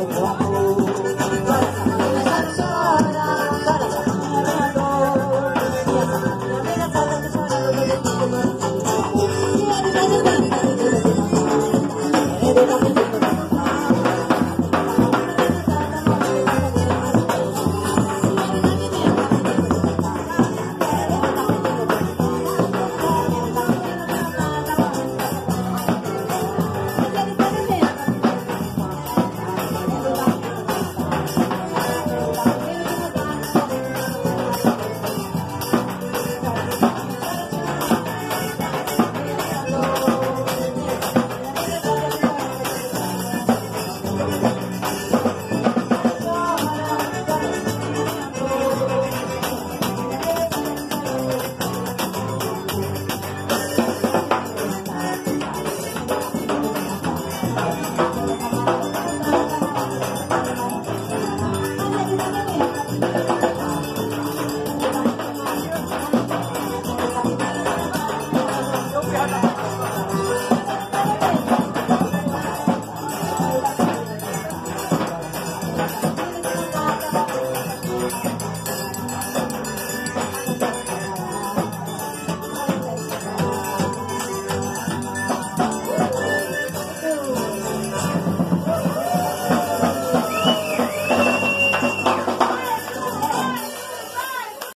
Oh.